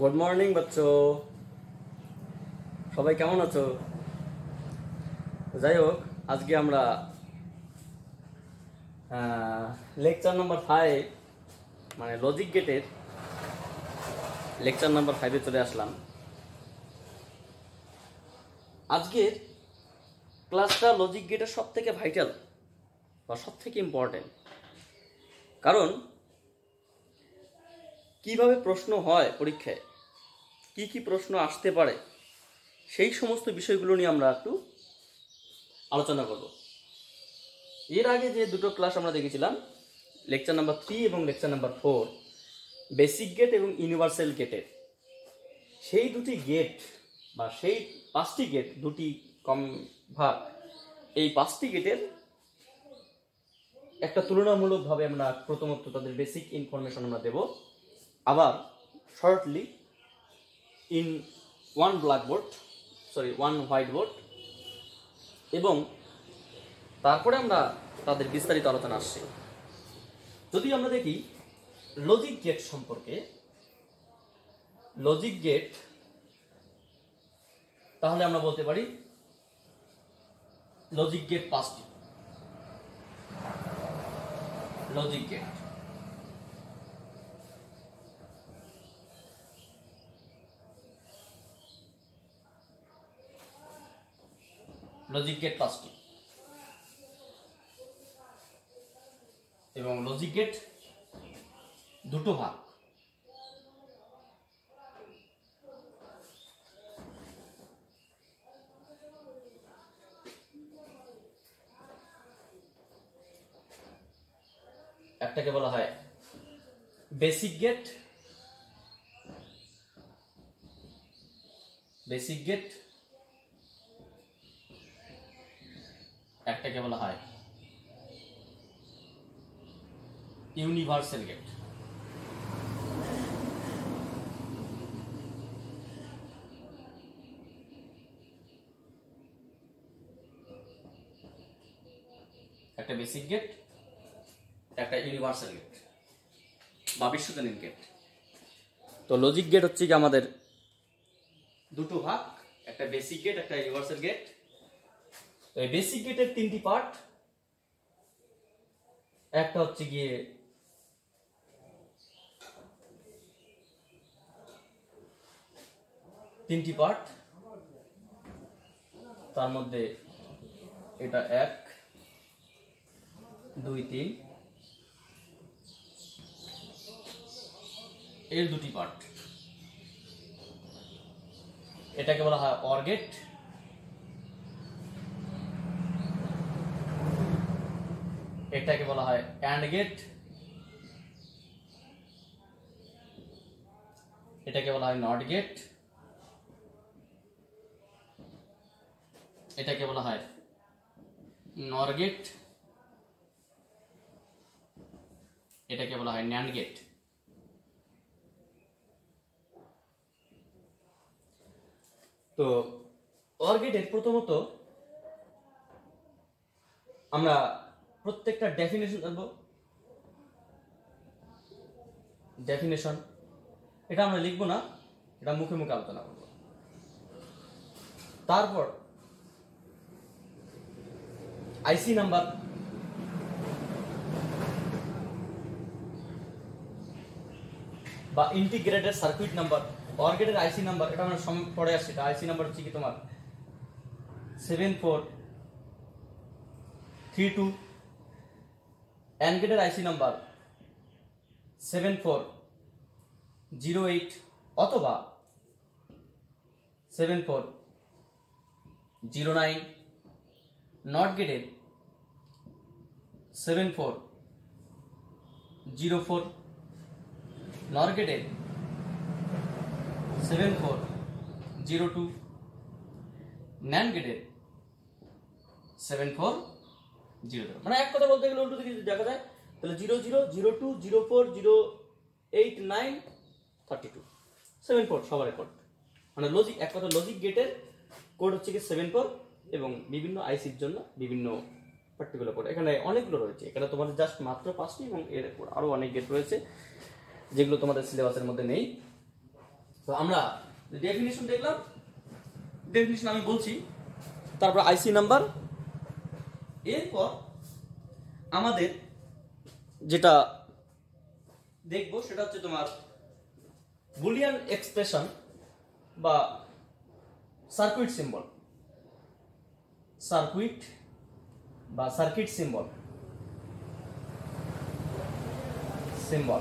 Good morning বাচ্চো। সবাই কেমন আছো? যাই হোক, আজকে আমরা লেকচার নাম্বার ফাইভ মানে লজিক গেটের লেকচার নাম্বার ফাইভে চলে আসলাম। আজকের ক্লাসটা লজিক গেটের সব থেকে ভাইটাল বা সব থেকে ইম্পর্টেন্ট কারণ কীভাবে প্রশ্ন হয় পরীক্ষায়? কি কি প্রশ্ন আসতে পারে? সেই সমস্ত বিষয়গুলো নিয়ে আমরা একটু আলোচনা করব। এর আগে যে দুটো ক্লাস আমরা দেখেছিলাম লেকচার নাম্বার থ্রি এবং lecture number four basic gate এবং ইউনিভার্সাল গেটের সেই দুটি গেট বা সেই পাঁচটি গেট দুটি কম ভাগ, এই পাঁচটি গেটের একটা তুলনামূলকভাবে আমরা প্রথমত তাদের বেসিক ইনফরমেশন আমরা দেব। আবার shortly in one blackboard sorry one white board এবং তারপরে আমরা তাদের বিস্তারিত আলোচনা আসছি। যদি আমরা দেখি লজিক গেট সম্পর্কে লজিক গেট তাহলে আমরা বলতে পারি লজিক গেট পাঁচটি। লজিক গেট লজিক গেট পাঁচটি। এবং লজিক গেট দুটো ভাগ। একটাকে বলা হয় বেসিক গেট বেসিক গেট একটাকে বলা হয় ইউনিভার্সাল গেট। একটা বেসিক গেট একটা ইউনিভার্সাল গেট বা বিশ্বজনীন গেট তো লজিক গেট হচ্ছে কি আমাদের দুটো ভাগ, একটা বেসিক গেট একটা ইউনিভার্সাল গেট তো এই বেসিক গেটের তিনটি পার্ট একটা হচ্ছে গিয়ে তিনটি পার্ট তার মধ্যে এটা এক, দুই, তিন। এর দুটি পার্ট এটাকে বলা হয় অর্গেট এটাকে বলা হয় অ্যান্ড গেট এটাকে বলা হয় নট গেট এটাকে বলা হয় নর গেট এটাকে বলা হয় ন্যান্ড গেট তো অর গেটের প্রথমত আমরা প্রত্যেকটা ডেফিনেশন জানব। ডেফিনেশন এটা আমরা লিখব না, এটা মুখে মুখে আলোচনা করব। তারপর আইসি নাম্বার বা ইন্টিগ্রেটেড সার্কিট নাম্বার অর্গেটের আইসি নাম্বার এটা আমরা পড়ে আসছি এটা আইসি নাম্বার হচ্ছে কি তোমার? Seven four three two অ্যানগেটের IC number seven four zero eight অথবা seven four zero nine not গেটের seven four zero four nor গেটের seven four zero two nand গেটের সেভেন ফোর জিরো মানে এক কথা বলতে গেলে উল্টো দিকে যদি দেখা যায়, তাহলে zero zero zero two, zero four, zero eight, nine, thirty two. Seven four, সবার রেকর্ড। মানে লজিক এক কথা লজিক গেটের কোড হচ্ছে কি সেভেন ফোর এবং বিভিন্ন আইসির জন্য বিভিন্ন পার্টিকুলার কোড এখানে অনেকগুলো রয়েছে। এখানে তোমাদের জাস্ট মাত্র পাঁচটি এবং এর আরও অনেক গেট রয়েছে, যেগুলো তোমাদের সিলেবাসের মধ্যে নেই। তো আমরা ডেফিনিশন দেখলাম। ডেফিনিশন আমি বলছি। তারপর আইসি নাম্বার এরপর আমাদের যেটা দেখব সেটা হচ্ছে তোমার বুলিয়ান এক্সপ্রেশন বা সার্কুইট সিম্বল সার্কুইট বা circuit symbol symbol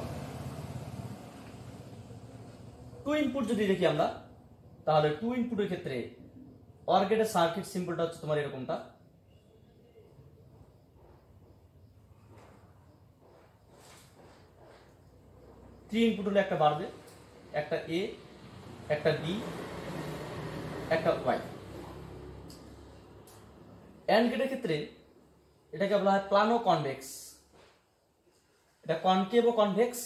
two input যদি দেখি আমরা তাহলে টু ইনপুটের ক্ষেত্রে অর গেটের সার্কিট সিম্বলটা হচ্ছে তোমার এরকমটা। থ্রি ইনপুট হলে একটা বাড়বে, একটা এ একটা বি একটা ওয়াই অ্যান্ড গেটের ক্ষেত্রে এটাকে বলা হয় প্লানো কনভেক্স এটা কনকেভ ও কনভেক্স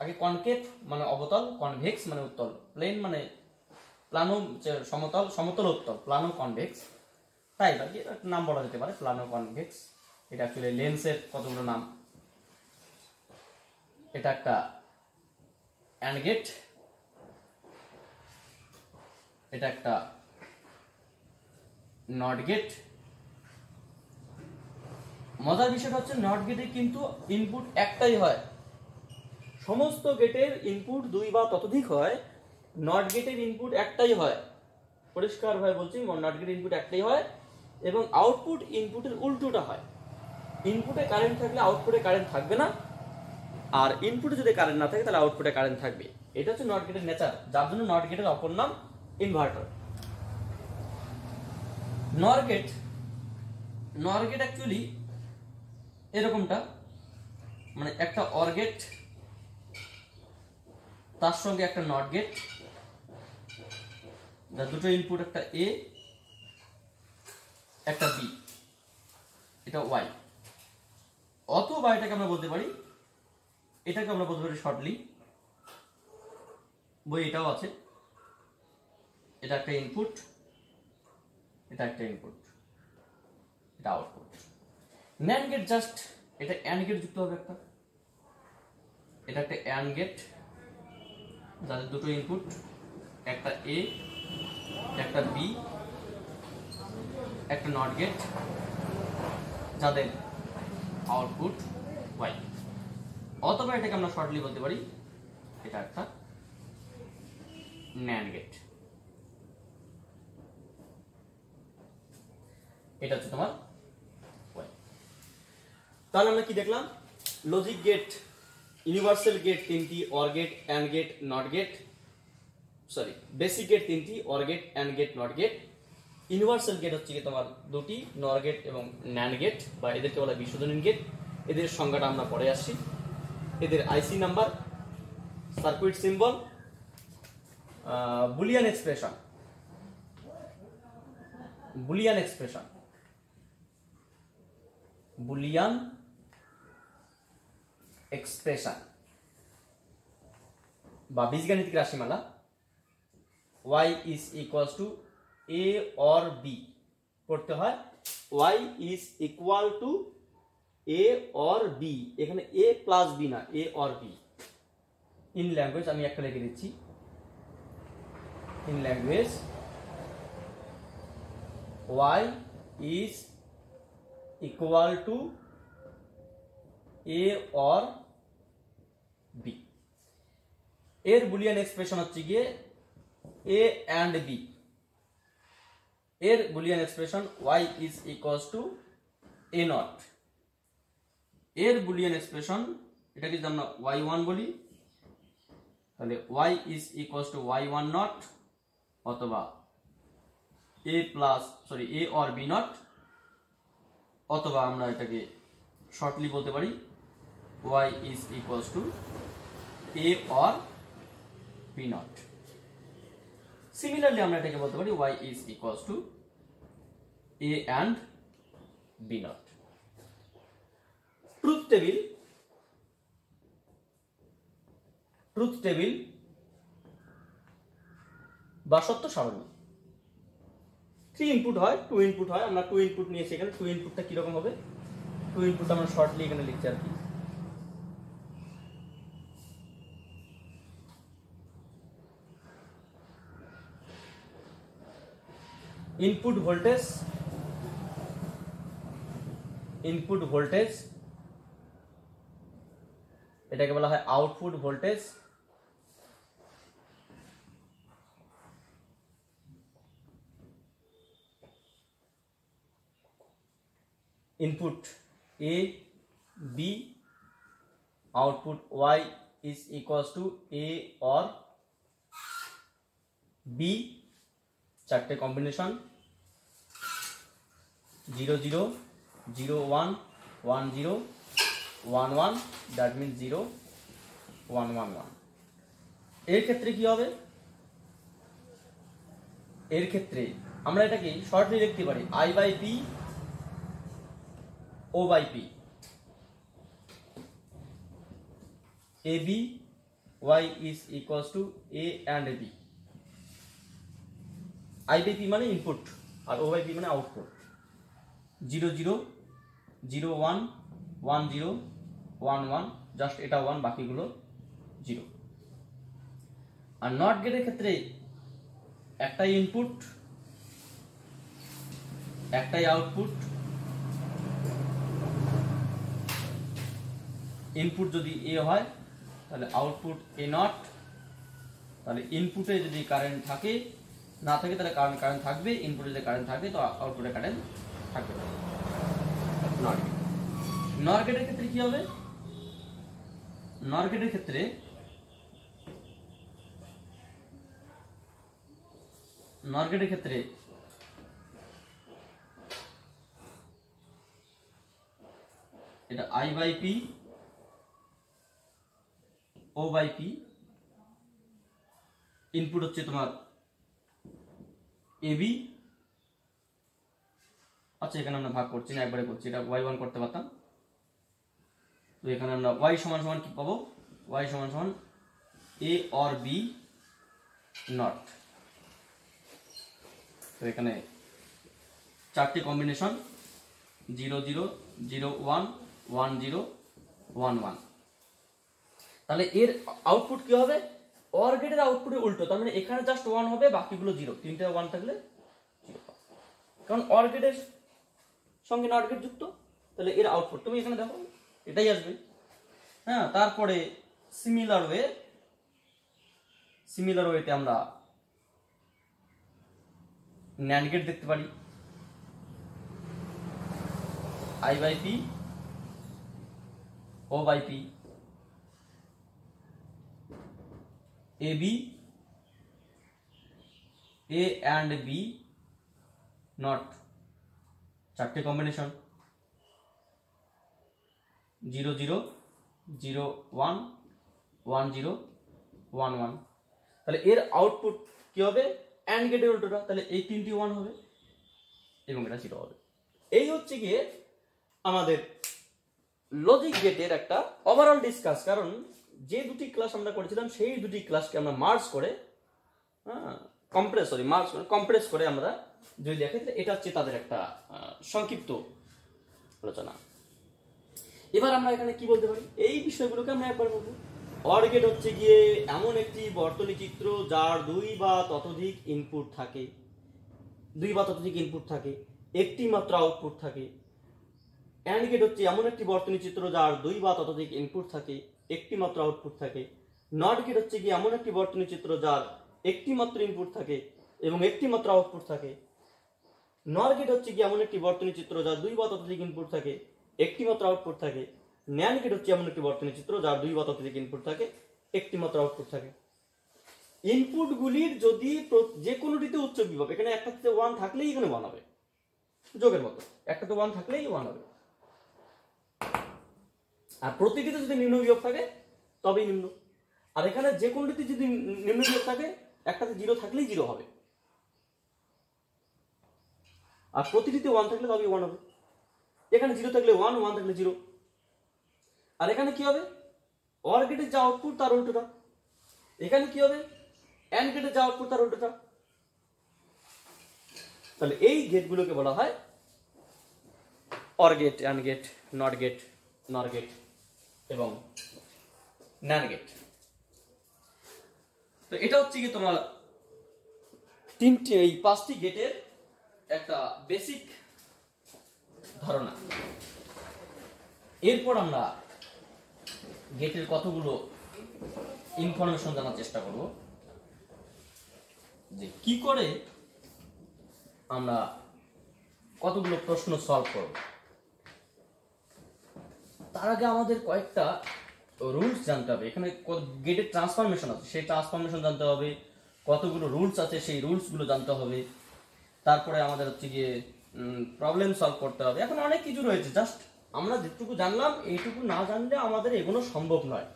আগে কনকেভ মানে অবতল কনভেক্স মানে উত্তল। প্লেন মানে প্লানো সমতল সমতল উত্তল প্লানো কনভেক্স তাই আর কি নাম বলা যেতে পারে প্লানো কনভেক্স এটা অ্যাকচুয়ালি লেন্সের কতগুলো নাম? এটা একটা অ্যান্ড গেট এটা একটা নট গেট মজার বিষয়টা হচ্ছে নট গেটে কিন্তু ইনপুট একটাই হয়। সমস্ত গেটের ইনপুট দুই বা ততোধিক হয় নট গেটের ইনপুট একটাই হয়। পরিষ্কারভাবে বলছি নট গেটের ইনপুট একটাই হয় এবং আউটপুট ইনপুটের উল্টোটা হয়। ইনপুটে কারেন্ট থাকলে আউটপুটে কারেন্ট থাকবে না। আর ইনপুটে যদি কারেন্ট না থাকে, তাহলে আউটপুটে কারেন্ট থাকবে। এটা হচ্ছে নট গেটের নেচার যার জন্য নট গেটের অপর নাম ইনভার্টার নর গেট নর গেট অ্যাকচুয়ালি এরকমটা মানে একটা অর গেট তার সঙ্গে একটা নট গেট যার দুটো ইনপুট একটা এ একটা বি এটা ওয়াই অথবা এটাকে আমরা বলতে পারি এটাকে আমরা বলতে পারি শর্টলি বই এটাও আছে। এটা একটা ইনপুট এটা একটা ইনপুট এটা আউটপুট ন্যান্ড গেট জাস্ট এটা অ্যান্ড গেট যুক্ত হবে একটা। এটা একটা অ্যান্ড গেট যাদের দুটো ইনপুট একটা এ একটা বি একটা নট গেট যাদের আউটপুট ওয়াই অথবা এটাকে আমরা শর্টলি বলতে পারি, এটা একটা ন্যান্ড গেট এটা হচ্ছে তোমার তাহলে আমরা কি দেখলাম? লজিক গেট ইউনিভার্সাল গেট তিনটি or gate and gate not gate sorry basic gate তিনটি or gate and gate not gate universal gate হচ্ছে কি তোমার দুটি নর গেট এবং ন্যান গেট বা এদেরকে বলা বিশোধনীন গেট এদের সংজ্ঞাটা আমরা পরে আসছি। এদের IC number circuit symbol Boolean expression Boolean expression Boolean expression বা বীজগাণিতিক রাশিমালা y is equals to a or b. পড়তে হয় y is equal to a or b, এখানে a প্লাস b না, a or b in language আমি একটা লিখে দিচ্ছি। In language y is equal to a or b এর Boolean expression হচ্ছে গিয়ে a and b এর Boolean expression y is equals to a not এর বুলিয়ান এক্সপ্রেশন এটাকে যদি আমরা y1 বলি, তাহলে y is equals to y1 not অথবা A plus sorry A or B not অথবা আমরা এটাকে শর্টলি বলতে পারি Y is equals to A or B not similarly আমরা এটাকে বলতে পারি Y is equals to A and B not truth table truth table বা সত্য সারণী থ্রি ইনপুট হয় টু ইনপুট হয়, আমরা টু ইনপুট নিয়েছি এখানে টু ইনপুটটা কীরকম হবে? টু ইনপুট আমরা শর্টলি এখানে লিখছি আর কি। ইনপুট ভোল্টেজ ইনপুট ভোল্টেজ এটাকে বলা হয় output voltage. input a, b output y is equals to a or b চারটে combination zero zero zero one one zero one one that means zero one one ওয়ানের ক্ষেত্রে কি হবে এর ক্ষেত্রে আমরা এটাকে শর্টলি লিখতে পারি I by P O by P. AB Y is equals to A and B. I by P মানে ইনপুট আর O by P মানে output zero zero zero one one zero one one just এটা one, বাকিগুলো zero. আর not গেটের ক্ষেত্রে একটাই input একটাই আউটপুট ইনপুট যদি এ হয়, তাহলে আউটপুট এ নট তাহলে ইনপুটে যদি কারেন্ট থাকে, না থাকে তাহলে কারেন্ট কারেন্ট থাকবে ইনপুটে যদি কারেন্ট থাকে, তো আউটপুটে কারেন্ট থাকবে। নট নর গেটের ক্ষেত্রে কি হবে? নর গেটের ক্ষেত্রে নর গেটের ক্ষেত্রে এটা I by P O by P input হচ্ছে তোমার এবি আচ্ছা এখানে আমরা ভাগ করছি না, একবারে করছি, এটা ওয়াই ওয়ান করতে পারতাম। তো এখানে আমরা ওয়াই সমান সমান কি পাবো? ওয়াই সমান সমান এ অর বি নট তো এখানে চারটি combination zero zero zero one one zero one one তাহলে এর আউটপুট কি হবে? অর গেটের আউটপুটের উল্টো, তার মানে এখানে জাস্ট ওয়ান হবে, বাকিগুলো জিরো তিনটে ওয়ান থাকলে কারণ অর গেটের সঙ্গে নট গেট যুক্ত, তাহলে এর আউটপুট তুমি এখানে দেখো। এটাই আসবে। হ্যাঁ তারপরে সিমিলার ওয়ে সিমিলার ওয়েতে আমরা ন্যান্ড গেট দেখতে পারি। I by P O by P A B A and B not চারটে combination zero zero zero one one zero, one one. তাহলে এর আউটপুট কি হবে? অ্যান্ড গেটের উল্টোটা। তাহলে এই তিনটি ওয়ান হবে এবং এটা জিরো হবে। এই হচ্ছে গিয়ে আমাদের লজিক গেটের একটা ওভারঅল ডিসকাস কারণ যে দুটি ক্লাস আমরা করেছিলাম, সেই দুটি ক্লাসকে আমরা মার্চ করে হ্যাঁ কম্প্রেস সরি মার্চ করে কম্প্রেস করে আমরা যদি দেখি এটা হচ্ছে তাদের একটা সংক্ষিপ্ত আলোচনা। এবার আমরা এখানে কি বলতে পারি? এই বিষয়গুলোকে আমরা একবার বলব। অর্গেট হচ্ছে গিয়ে এমন একটি বর্তনী চিত্র যার দুই বা ততোধিক ইনপুট থাকে। দুই বা ততোধিক ইনপুট থাকে, একটি মাত্র আউটপুট থাকে। অ্যান্ড গেট হচ্ছে এমন একটি বর্তনী চিত্র যার দুই বা ততোধিক ইনপুট থাকে, একটি মাত্র আউটপুট থাকে। নট গেট হচ্ছে গিয়ে এমন একটি বর্তনী চিত্র যার একটি মাত্র ইনপুট থাকে এবং একটি মাত্র আউটপুট থাকে। নর গেট হচ্ছে গিয়ে এমন একটি বর্তনী চিত্র যার দুই বা ততোধিক ইনপুট থাকে একটি মাত্র আউটপুট থাকে। ন্যান গেট হচ্ছে এমন একটি বর্তনী চিত্র, যার দুই বা ততোধিক ইনপুট থাকে একটি মাত্র আউটপুট থাকে ইনপুটগুলির যদি যে কোনোটিতে উচ্চ বিভব, এখানে একটাতে ওয়ান থাকলেই এখানে ওয়ান হবে। যোগের মতো। একটাতে ওয়ান থাকলেই ওয়ান হবে। আর প্রতিটিতে যদি নিম্ন বিয়োগ থাকে, তবেই নিম্ন। আর এখানে যে কোনটিতে যদি নিম্ন বিয়োগ থাকে একটাতে জিরো থাকলেই জিরো হবে। আর প্রতিটিতে ওয়ান থাকলে তবেই ওয়ান হবে। এখানে জিরো থাকলে ওয়ান ওয়ান থাকলে জিরো আর এখানে কি হবে? অর গেটের যা আউটপুট তার উল্টোটা। এখানে কি হবে? অ্যান্ড গেটের যা আউটপুট তার উল্টোটা। তাহলে এই গেটগুলোকে বলা হয় or gate and gate not gate nor gate এবং ন্যান গেট তো এটা হচ্ছে কি তোমার তিনটি, এই পাঁচটি গেটের একটা বেসিক ধারণা। এরপর আমরা গেটের কতগুলো ইনফরমেশন জানার চেষ্টা করব। যে কি করে আমরা কতগুলো প্রশ্ন সলভ করব। তার আগে আমাদের কয়েকটা রুলস জানতে হবে। এখানে গেটের ট্রান্সফরমেশন আছে, সেই ট্রান্সফরমেশন জানতে হবে। কতগুলো রুলস আছে, সেই রুলসগুলো জানতে হবে। তারপরে আমাদের হচ্ছে গিয়ে প্রবলেম সলভ করতে হবে। এখন অনেক কিছু রয়েছে। জাস্ট আমরা যেটুকু জানলাম, এইটুকু না জানলে আমাদের এগুলো সম্ভব নয়।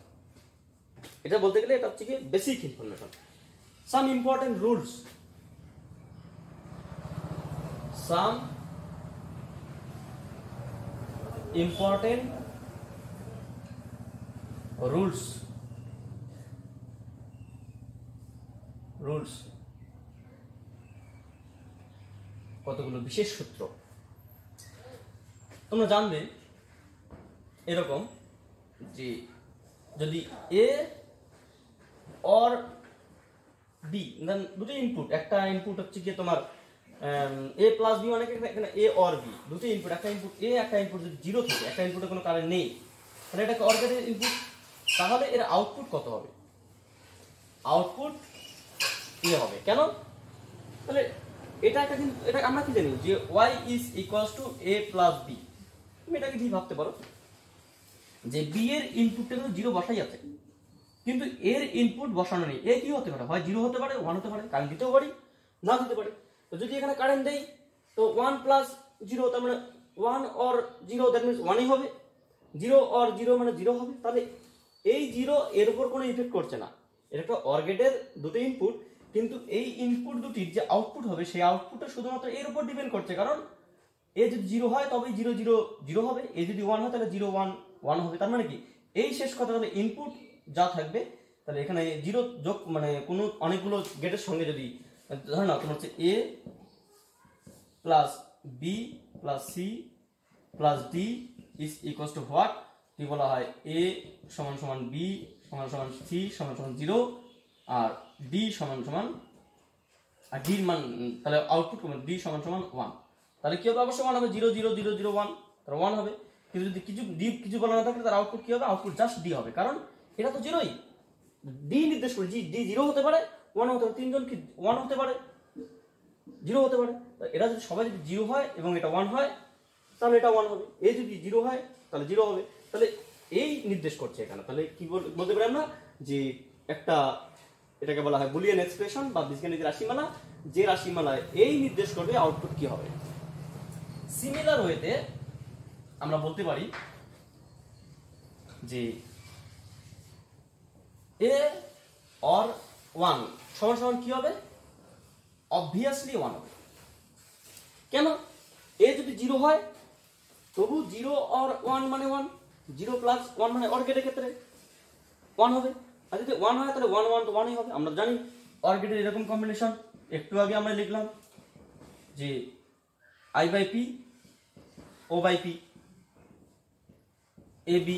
এটা বলতে গেলে এটা হচ্ছে গিয়ে basic information some important rules some important rules rules কতগুলো বিশেষ সূত্র? তোমরা জানবে এরকম যে যদি এ অর বি দুটো ইনপুট একটা ইনপুট হচ্ছে কি তোমার এ প্লাস বি মানে কি? এখানে এ অর বি দুটো ইনপুট একটা ইনপুট এ একটা ইনপুট যদি জিরো থাকে, একটা ইনপুটে কোনো কারেন্ট নেই, তাহলে এটাকে অর্গানের ইনপুট তাহলে এর আউটপুট কত হবে? আউটপুট এ হবে। কেন? তাহলে এটা একটা কিন্তু, এটা আমরা কি জানি? যে Y is equals to A plus B তুমি এটাকে ঠিক ভাবতে পারো। যে বি এর ইনপুটটা কিন্তু জিরো বসাই আছে। কিন্তু এর ইনপুট বসানো নেই। এ কি হতে পারে? হয় জিরো হতে পারে ওয়ান হতে পারে কারেন্ট দিতেও পারি, না দিতে পারে। তো যদি এখানে কারেন্ট দেই, তো ওয়ান প্লাস জিরো তার মানে one or zero that means ওয়ানই হবে। জিরো অর জিরো মানে জিরো হবে। তাহলে এই জিরো এর উপর কোনো ইফেক্ট করছে না। এটা একটা অর্গেটের দুটো ইনপুট কিন্তু এই ইনপুট দুটির যে আউটপুট হবে, সেই আউটপুটটা শুধুমাত্র এর উপর ডিপেন্ড করছে। কারণ এ যদি জিরো হয়, তবেই জিরো জিরো জিরো হবে। এ যদি ওয়ান হয়, তাহলে জিরো ওয়ান ওয়ান হবে। তার মানে কি? এই শেষ কথা, তাহলে ইনপুট যা থাকবে, তাহলে এখানে জিরো যোগ মানে কোনো অনেকগুলো গেটের সঙ্গে যদি, ধরে না তোমার হচ্ছে A plus B plus C plus D is equal to what কি বলা হয় এ সমান সমান বি সমান সমান সি সমান সমান জিরো আর ডি সমান সমান, আর ডির মান, তাহলে আউটপুট ডি সমান সমান ওয়ান তাহলে কি হবে? অবশ্যই ওয়ান হবে zero zero zero zero one তাহলে ওয়ান হবে। কিন্তু যদি কিছু ডি কিছু বলা না থাকে তার আউটপুট কি হবে? আউটপুট জাস্ট ডি হবে। কারণ এটা তো জিরোই ডি নির্দেশ করে জি ডি জিরো হতে পারে ওয়ান হতে পারে, তিনজন কি ওয়ান হতে পারে? জিরো হতে পারে। এরা যদি সবাই যদি জিরো হয় এবং এটা ওয়ান হয়, তাহলে এটা ওয়ান হবে। এ যদি জিরো হয়, তাহলে জিরো হবে। তাহলে এই নির্দেশ করছে এখানে। তাহলে কি বল- বলতে পারি আমরা যে একটা এটাকে বলা হয় বুলিয়ান এক্সপ্রেশন বা বীজগণিত রাশিমালা, যে রাশিমালায় এই নির্দেশ করবে আউটপুট কি হবে। সিমিলার ওয়েতে আমরা বলতে পারি যে এ অর ওয়ান সমান সমান কি হবে? অবভিয়াসলি ওয়ান হবে। কেন? এ যদি জিরো হয়, তবু জিরো অর ওয়ান মানে ওয়ান জিরো প্লাস ওয়ান মানে অর্গেটের ক্ষেত্রে ওয়ান হবে। আর যদি ওয়ান হয় তাহলে ওয়ান ওয়ান তো ওয়ানই হবে, আমরা জানি। অর্গেটের এরকম কম্বিনেশন একটু আগে আমরা লিখলাম যে I by P O by P A B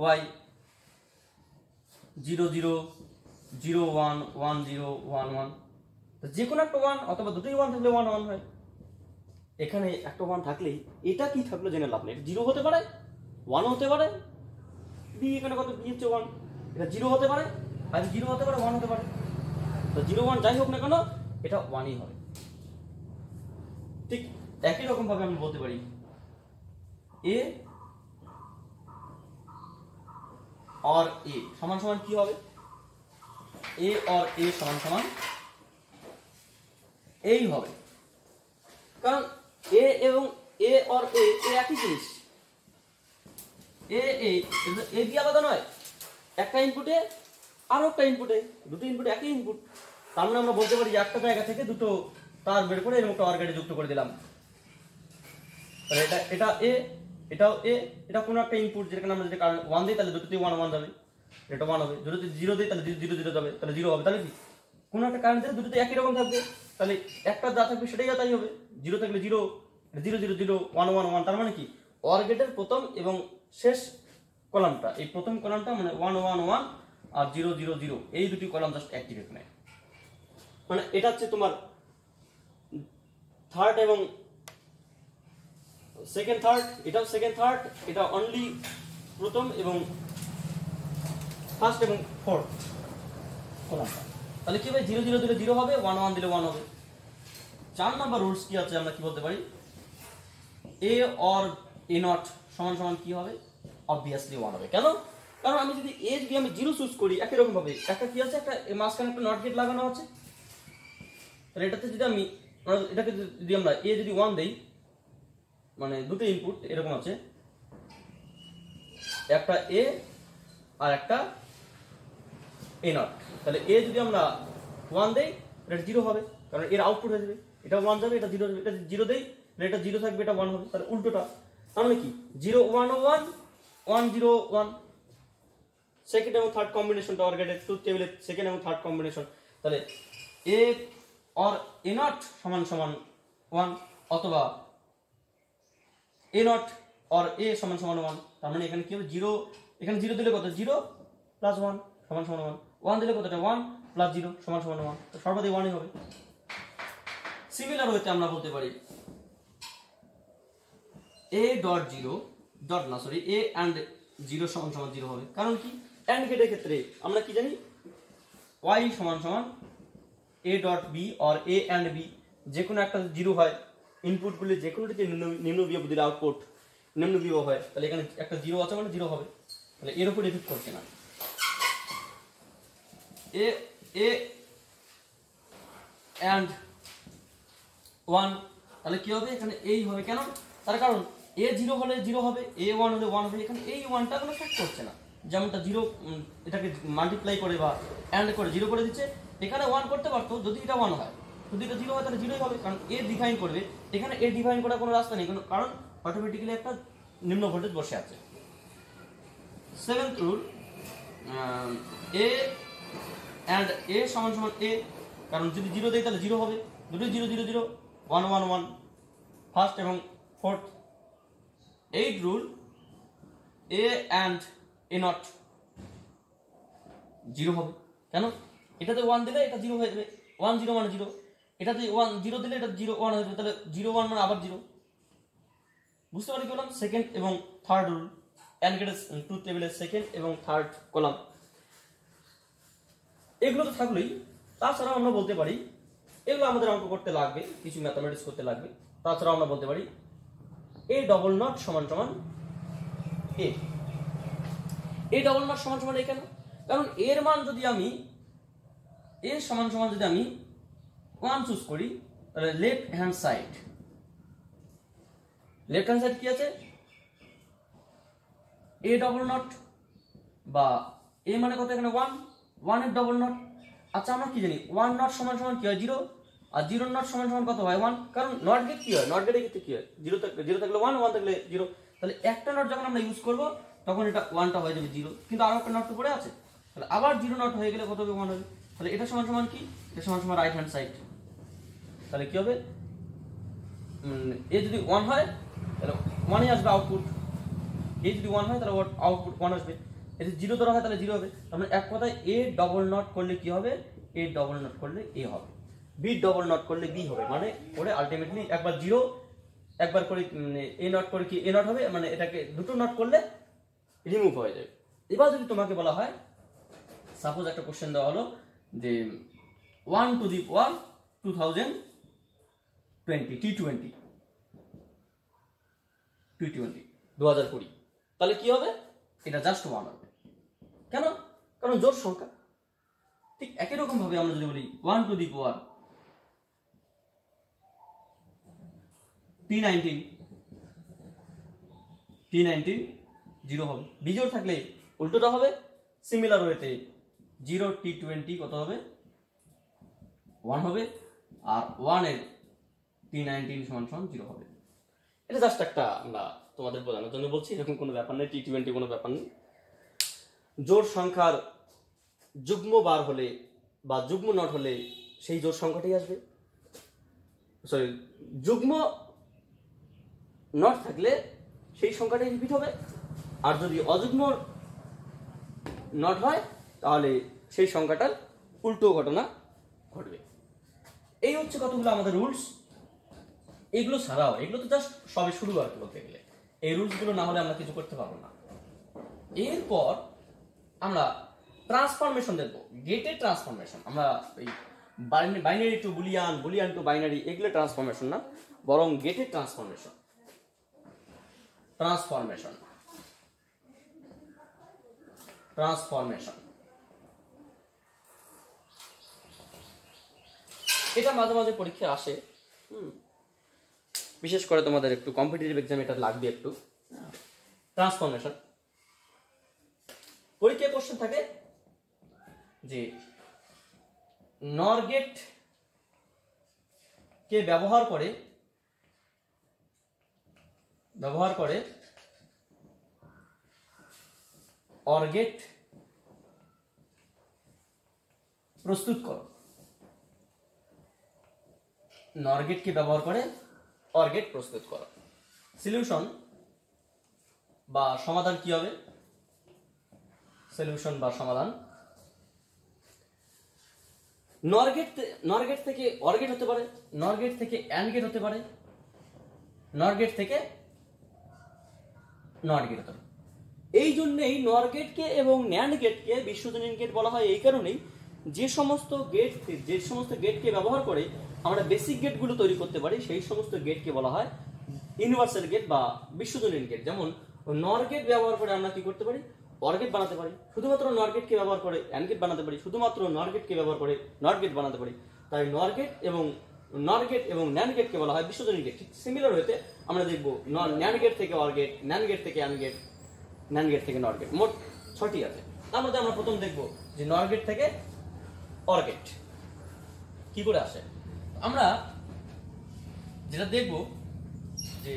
Y zero zero zero one one zero one one যে কোনো একটা ওয়ান অথবা দুটোই ওয়ান থাকলে ওয়ান ওয়ান হয়। এখানে একটা ওয়ান থাকলেই এটা কি থাকল জেনে লাভ নেই। জিরো হতে পারে ওয়ান হতে পারে বি এখানে কত? বি হচ্ছে ওয়ান এটা জিরো হতে পারে আর জিরো হতে পারে ওয়ান হতে পারে। তো জিরো ওয়ান যাই হোক না কেন, এটা ওয়ানই হবে। ঠিক একই রকম ভাবে আমি বলতে পারি। এ অর এ সমান সমান কি হবে? এ অর এ সমান সমান এই হবে। কারণ এ এবং এ অর এ একই জিনিস। এ এ এ বি আলাদা নয়। একটা ইনপুটে আরও একটা ইনপুটে দুটো ইনপুট একই ইনপুট তার মানে আমরা বলতে পারি যে একটা জায়গা থেকে দুটো তার বের করে এরকম একটা অর্গানে যুক্ত করে দিলাম। তাহলে এটা এটা এ এটাও এ এটা কোনো একটা ইনপুট যেখানে আমরা যদি ওয়ান দিই, তাহলে দুটোতেই ওয়ান ওয়ান যাবে। এটা ওয়ান হবে। যদি জিরো দিই, তাহলে জিরো জিরো যাবে। তাহলে জিরো হবে। তাহলে কি? কোনো একটা কারেন্ট দিলে দুটোতে একই রকম থাকবে। তাহলে একটা যা থাকবে সেটাই যা তাই হবে। জিরো থাকলে zero zero zero zero one one one তার মানে কি? অর্গেটের প্রথম এবং শেষ কলামটা। এই প্রথম কলামটা মানে ওয়ান ওয়ান ওয়ান আর জিরো জিরো জিরো এই দুটি কলাম জাস্ট অ্যাক্টিভ এখানে মানে এটা হচ্ছে তোমার থার্ড এবং সেকেন্ড থার্ড এটাও সেকেন্ড থার্ড এটা অনলি প্রথম এবং ফার্স্ট এবং ফোর্থ কলামটা তাহলে কি হবে জিরো জিরো দিলে জিরো হবে ওয়ান ওয়ান দিলে ওয়ান হবে। চার নাম্বার রুলস কি আছে আমরা কি বলতে পারি? এ অর এ নট সমান সমান কি হবে? অবভিয়াসলি ওয়ান হবে কেন? কারণ আমি যদি এ যদি আমি জিরো চুজ করি, একই রকম ভাবে। একটা কি আছে? একটা মাঝখানে একটা নট গেট লাগানো আছে। তাহলে এটাতে যদি আমি এটাকে যদি আমরা এ যদি ওয়ান দেই মানে দুটো ইনপুট এরকম আছে। একটা এ আর একটা এ নট তাহলে এ যদি আমরা ওয়ান দেই এটা জিরো হবে। কারণ এর আউটপুট হয়ে যাবে। এটা ওয়ান যাবে, এটা জিরো এটা জিরো দেই এটা জিরো থাকবে, এটা ওয়ান হবে। তাহলে উল্টোটা। তার মানে কি? Zero one one one zero one second এবং থার্ড কম্বিনেশনটা অর্গেটেড টু টেবিলের সেকেন্ড এবং থার্ড কম্বিনেশন তাহলে এ অর এ নট সমান সমান ওয়ান অথবা এ নট অর এ সমান সমান ওয়ান তার মানে এখানে কি হবে? জিরো এখানে জিরো দিলে কত? জিরো প্লাস ওয়ান সমান সমান ওয়ান ওয়ান দিলে কতটা? ওয়ান প্লাস জিরো সমান সমান ওয়ান তো সর্বাধিক ওয়ানই হবে। সিমিলার হইতে আমরা বলতে পারি এ ডট জিরো ডট না সরি এ অ্যান্ড জিরো সমান সমান জিরো হবে। কারণ কি? অ্যান্ড গেটের ক্ষেত্রে আমরা কি জানি? ওয়াই সমান সমান A dot B or A and B যে কোনো একটা জিরো হয় ইনপুটগুলি যে কোনোটিতে নিম্ন বিয়োগ দিলে আউটপুট নিম্ন বিয়োগ হয়, তাহলে এখানে একটা জিরো আছে মানে জিরো হবে। তাহলে এর উপর এফেক্ট করছে না। এ এ অ্যান্ড ওয়ান তাহলে কি হবে? এখানে এই হবে। কেন? তার কারণ এ জিরো হলে জিরো হবে এ ওয়ান হলে ওয়ান হবে, এখানে এই ওয়ানটা কোনো ফ্যাক্ট করছে না। যেমনটা জিরো এটাকে মাল্টিপ্লাই করে বা অ্যান্ড করে জিরো করে দিচ্ছে, এখানে ওয়ান করতে পারতো, যদি এটা ওয়ান হয়। যদি এটা জিরো হয়, তাহলে জিরোই হবে, কারণ এ ডিফাইন করবে। এখানে এ ডিফাইন করার কোনো রাস্তা নেই, কোনো- কারণ অটোমেটিক্যালি একটা নিম্ন ভোল্টেজ বসে আছে। Seventh rule A and A সমান সমান এ কারণ যদি জিরো দেয় তাহলে জিরো হবে। দুটোই zero zero zero one one one first এবং fourth eight rule A and A not zero হবে। কেন? এটাতে ওয়ান দিলে এটা জিরো হয়ে যাবে। ওয়ান জিরো মানে জিরো এটাতে ওয়ান জিরো দিলে এটা জিরো ওয়ান হয়ে যাবে। তাহলে জিরো ওয়ান মানে আবার জিরো বুঝতে পারি বললাম? সেকেন্ড এবং থার্ড রুল অ্যান্ড গেটের টু টেবিলের সেকেন্ড এবং থার্ড কলাম এগুলো তো থাকলেই। তাছাড়াও আমরা বলতে পারি, এগুলো আমাদের অঙ্ক করতে লাগবে, কিছু ম্যাথামেটিক্স করতে লাগবে। তাছাড়াও আমরা বলতে পারি এ ডবল নট সমান সমান এ এ ডবল নট সমান সমান এ কেন? কারণ এর মান যদি আমি এর সমান সমান যদি আমি ওয়ান চুজ করি, তাহলে left hand side left hand side কি আছে? এ ডবল নট বা এ মানে কত এখানে? ওয়ান ওয়ানের ডবল নট আচ্ছা আমরা কি জানি? ওয়ান নট সমান সমান কি হয়? জিরো আর জিরো নট সমান সমান কত হয়? ওয়ান কারণ নট গেট কি হয়? নট গেটের ক্ষেত্রে কি হয়? জিরো জিরো থাকলে ওয়ান ওয়ান থাকলে জিরো তাহলে একটা নট যখন আমরা ইউজ করব, তখন এটা ওয়ানটা হয়ে যাবে জিরো কিন্তু আরও একটা নট পড়ে আছে। তাহলে আবার জিরো নট হয়ে গেলে কত হবে? ওয়ান হবে। তাহলে এটা সমান সমান কি? এটা সমান সমান রাইট হ্যান্ড সাইড তাহলে কি হবে? এ যদি ওয়ান হয়, তাহলে ওয়ানই আসবে আউটপুট এ যদি ওয়ান হয়, তাহলে আউটপুট ওয়ান আসবে। এ যদি জিরো ধরা হয়, তাহলে জিরো হবে। তার মানে এক কথায় এ ডবল নট করলে কি হবে? এ ডবল নট করলে এ হবে। বি ডবল নট করলে বি হবে। মানে করে আলটিমেটলি একবার জিরো একবার করে এ নট করে কি এ নট হবে? মানে এটাকে দুটো নট করলে রিমুভ হয়ে যাবে। এবার যদি তোমাকে বলা হয় সাপোজ একটা কোশ্চেন দেওয়া হলো যে one to the one two thousand twenty T twenty টি টোয়েন্টি দু হাজার কুড়ি। তাহলে কি হবে? এটা জাস্ট ওয়ান হবে। কেন? কারণ জোর সংখ্যা। ঠিক একই রকম ভাবে আমরা যদি বলি one to the power nineteen T nineteen zero হবে। বিজোড় থাকলে উল্টোটা হবে সিমিলার ওয়েতে জিরো টি টোয়েন্টি কত হবে? ওয়ান হবে, আর ওয়ানের টি নাইনটিন সমান সমান জিরো হবে। এটা জাস্ট একটা আমরা তোমাদের বোঝানোর জন্য বলছি, এরকম কোনো ব্যাপার নেই টি টোয়েন্টি কোনো ব্যাপার নেই। জোর সংখ্যার যুগ্ম বার হলে বা যুগ্ম নট হলে সেই জোর সংখ্যাটাই আসবে। সরি যুগ্ম নট থাকলে সেই সংখ্যাটাই রিপিট হবে। আর যদি অযুগ্ম নট হয়, তাহলে সেই সংখ্যাটার উল্টো ঘটনা ঘটবে। এই হচ্ছে কতগুলো আমাদের রুলস এগুলো ছাড়াও, এগুলো তো জাস্ট সবে শুরু আর কি বলতে গেলে। এই রুলসগুলো না হলে আমরা কিছু করতে পারব না। এরপর আমরা ট্রান্সফরমেশন দেখব। গেটের ট্রান্সফরমেশন আমরা এই binary to Boolean Boolean to binary এগুলো ট্রান্সফরমেশন না। বরং গেটের ট্রান্সফরমেশন ট্রান্সফরমেশন ট্রান্সফরমেশন এটা মাঝে মাঝে পরীক্ষা আসে। বিশেষ করে তোমাদের একটু কম্পিটিটিভ এক্সাম এটা লাগবে একটু। ট্রান্সফরমেশন পরীক্ষায় কোশ্চেন থাকে, যে নরগেট কে ব্যবহার করে ব্যবহার করে অর্গেট প্রস্তুত করো। নরগেটকে ব্যবহার করে? অর্গেট প্রস্তুত করো। সলিউশন বা সমাধান কি হবে? সলিউশন বা সমাধান। নরগেট নরগেট থেকে অর্গেট হতে পারে নরগেট থেকে অ্যানগেট হতে পারে নরগেট থেকে নট গেট এই জন্যেই নরগেটকে এবং ন্যান্ড গেটকে বিশ্বজনীন গেট বলা হয় এই কারণেই, যে সমস্ত গেট, যে সমস্ত গেটকে ব্যবহার করে আমরা বেসিক গেটগুলো তৈরি করতে পারি, সেই সমস্ত গেটকে বলা হয় ইউনিভার্সাল গেট বা বিশ্বজনীন গেট। যেমন নর গেট ব্যবহার করে আমরা কি করতে পারি? অর গেট বানাতে পারি। শুধুমাত্র নর গেটকে ব্যবহার করে অ্যান্ড গেট বানাতে পারি। শুধুমাত্র নর গেটকে ব্যবহার করে নট গেট বানাতে পারি। তাই নর গেট এবং নর গেট এবং ন্যান্ড গেটকে বলা হয় বিশ্বজনীন গেট। ঠিক সিমিলার হতে আমরা দেখব ন্যান্ড গেট থেকে অর গেট ন্যান্ড গেট থেকে অ্যান্ড গেট, ন্যান গেট থেকে নর গেট। মোট ছটি আছে। তার মধ্যে আমরা প্রথম দেখব যে নর গেট থেকে অর গেট। কি করে আসে? আমরা যেটা দেখব যে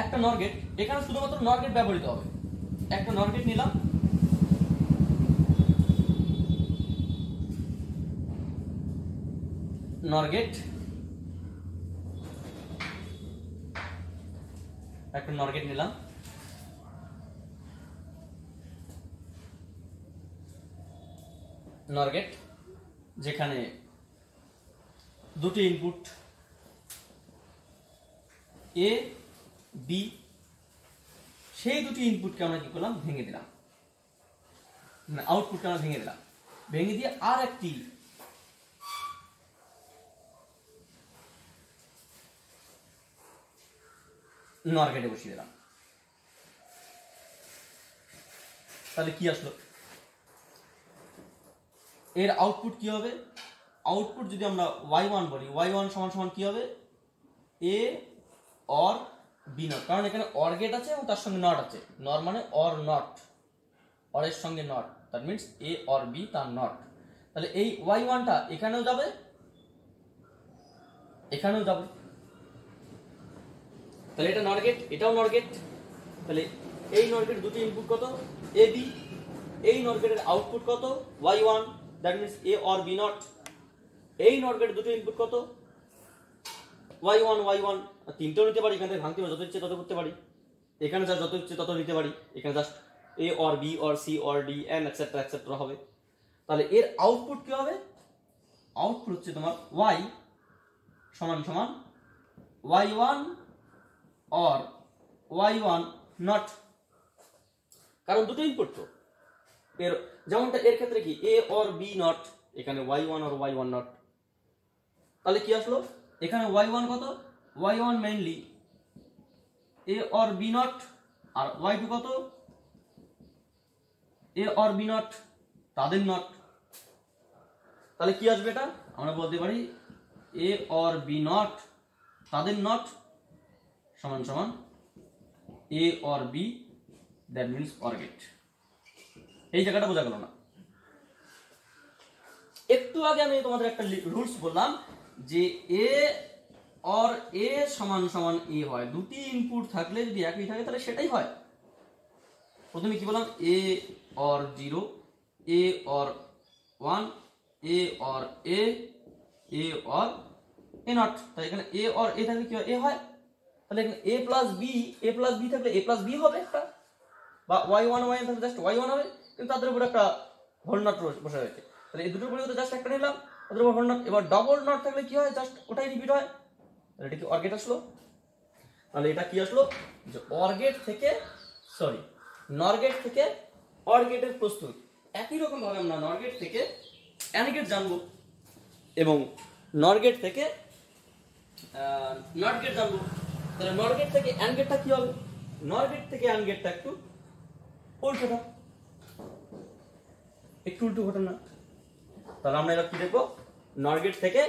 একটা নর গেট, এখানে শুধুমাত্র নর গেট ব্যবহৃত হবে। একটা নর গেট নিলাম। নর গেট একটা নর গেট নিলাম নরগেট যেখানে দুটি ইনপুট এ বি সেই দুটি ইনপুটকে আমরা কি করলাম? ভেঙে দিলাম। মানে আউটপুটকে আমরা ভেঙে দিলাম। ভেঙে দিয়ে আর একটি নরগেটে বসিয়ে দিলাম। তাহলে কি আসলো? এর আউটপুট কি হবে? আউটপুট যদি আমরা ওয়াই ওয়ান বলি ওয়াই ওয়ান সমান সমান কি হবে? এ অর বি নট কারণ এখানে অর গেট আছে এবং তার সঙ্গে নট আছে। নর মানে অর নট অরের সঙ্গে not that means A or B তার নট তাহলে এই ওয়াই ওয়ানটা এখানেও যাবে এখানেও যাবে। তাহলে এটা নর গেট এটাও নর গেট তাহলে এই নর গেট দুটি ইনপুট কত? এ বি এই নর গেটের আউটপুট কত? Y one that means A or B not এই নট গেট দুটো ইনপুট কত? ওয়াই ওয়ান ওয়াই ওয়ান তিনটেও নিতে পারি, এখান থেকে ভাঙতে পারি যত ইচ্ছে তত করতে পারি। এখানে যা যত ইচ্ছে তত নিতে পারি, এখানে just A or B or C or D and etcetera etcetera হবে। তাহলে এর আউটপুট কি হবে? আউটপুট হচ্ছে তোমার ওয়াই সমান সমান Y one or Y one not কারণ দুটো ইনপুট তো এর যেমনটা এর ক্ষেত্রে কি? এ অর বি নট এখানে ওয়াই ওয়ান আর ওয়াই ওয়ান নট তাহলে কি আসলো? এখানে ওয়াই ওয়ান কত? Y one mainly A or B not R Y two কত? এ অর বি নট তাদের নট তাহলে কি আসবে এটা? আমরা বলতে পারি এ অর বি নট তাদের নট সমান সমান A or B that means or gate এই জায়গাটা বোঝা গেল না। একটু আগে আমি তোমাদের একটা রুলস বললাম যে এ অর এ সমান সমান এ হয়। দুটি ইনপুট থাকলে যদি একই থাকে, তাহলে সেটাই হয়। প্রথমে কি বললাম? A or zero A or one A or A A or A not তাই এখানে এ অর এ থাকলে কি হয়? এ হয়। তাহলে এখানে A plus B A plus B থাকলে এ প্লাস বি হবে একটা। বা ওয়াই ওয়ান ওয়াই থাকলে জাস্ট ওয়াই ওয়ান হবে। কিন্তু তাদের উপরে একটা হোল নট বসে রয়েছে। তাহলে এই দুটোর পরিবর্তে জাস্ট একটা নিলাম। তাদের উপর হোল নট এবার ডবল নট থাকলে কি হয়? জাস্ট ওটাই রিপিট হয়। তাহলে এটা কি অর গেট আসলো? তাহলে এটা কি আসলো? যে অর গেট থেকে সরি নর গেট থেকে অর গেটের প্রস্তুত। একই রকম ভাবে আমরা নর গেট থেকে অ্যান গেট জানব। এবং নর গেট থেকে নট গেট জানব। তাহলে নর থেকে কি হবে? থেকে একটু একটু উল্টো ঘটনা। তাহলে আমরা এবার কি দেখব? থেকে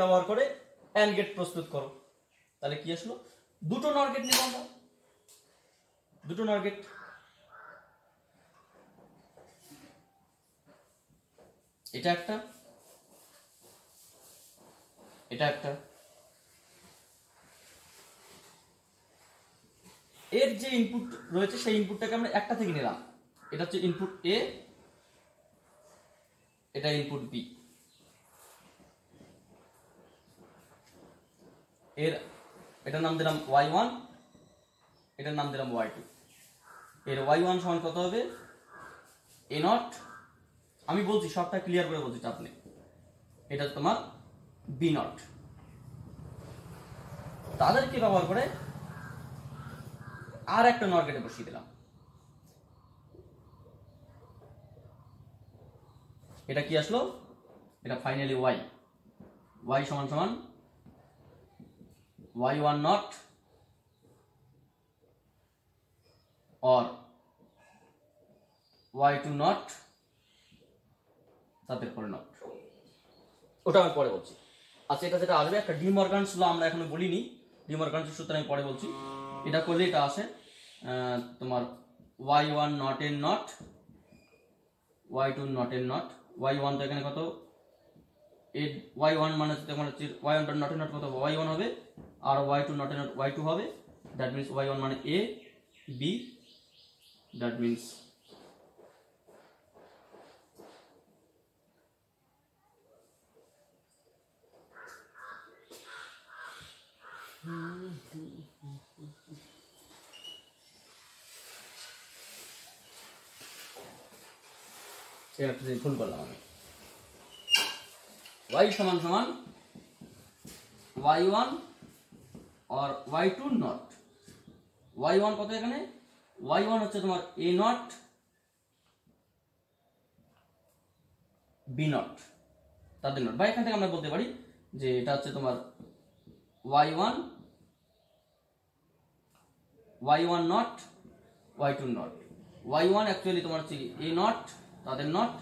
ব্যবহার করে অ্যান্ড গেট প্রস্তুত করো। তাহলে কি আসলো? দুটো নর গেট আমরা। দুটো নর গেট এটা একটা। এটা একটা। এর যে ইনপুট রয়েছে, সেই ইনপুটটাকে আমরা একটা থেকে নিলাম। এটা হচ্ছে ইনপুট এ এটা ইনপুট বি এর, এটার নাম দিলাম ওয়াই ওয়ান এটার নাম দিলাম ওয়াই টু এর ওয়াই ওয়ান সমান কত হবে? এ নট আমি বলছি, সবটা ক্লিয়ার করে বলছি চাপ নেই। এটা তোমার বি নট। তাদেরকে ব্যবহার করে আর একটা নট বসিয়ে দিলাম। এটা কি আসলো? এটা ফাইনালি ওয়াই ওয়াই সমান সমান Y one not or Y two not তাদের পরে নট ওটা আমি পরে বলছি। আচ্ছা এটা যেটা আসবে, একটা ডিমর্গানস ল আমরা এখনও বলিনি। ডিমর্গানস সূত্র আমি পরে বলছি। এটা করলে এটা আসে তোমার Y one not and not Y two not and not Y one তো এখানে কত? এ ওয়াই ওয়ান মানে তোমার হচ্ছে Y one not and not কত ওয়াই ওয়ান হবে, আর Y two not and not Y two হবে। দ্যাট মিনস ওয়াই ওয়ান মানে এ বি দ্যাট মিনস জিনিস ভুল করলাম আমি। ওয়াই সমান সমান Y one R Y two not Y one কত এখানে? ওয়াই ওয়ান হচ্ছে তোমার এ নট বি নট তাদের নট বা এখান থেকে আমরা বলতে পারি যে এটা হচ্ছে তোমার Y one Y one not Y two not Y one actually তোমার হচ্ছে এ নট তাদের নট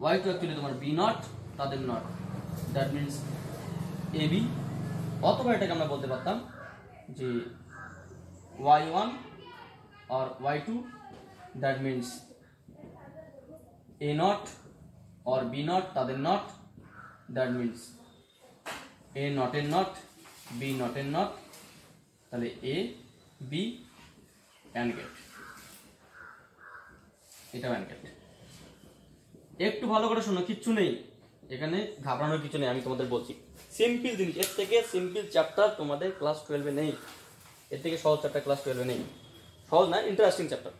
ওয়াই টু অ্যাকচুয়ালি তোমার বি নট তাদের not that means A B অথবা এটাকে আমরা বলতে পারতাম যে Y one R Y two that means A not or b not, তাদের not that means A not এর নট বি নট এর নট তাহলে এ বি অ্যান্ড গেট এটা অ্যান্ড গেট একটু ভালো করে শোনো, কিচ্ছু নেই। এখানে ঘাবড়ানোর কিছু নেই, আমি তোমাদের বলছি। সিম্পল জিনিস, এর থেকে সিম্পল চ্যাপ্টার তোমাদের ক্লাস টুয়েলভে নেই। এর থেকে সহজ চ্যাপ্টার ক্লাস টুয়েলভে নেই। সহজ না ইন্টারেস্টিং চ্যাপ্টার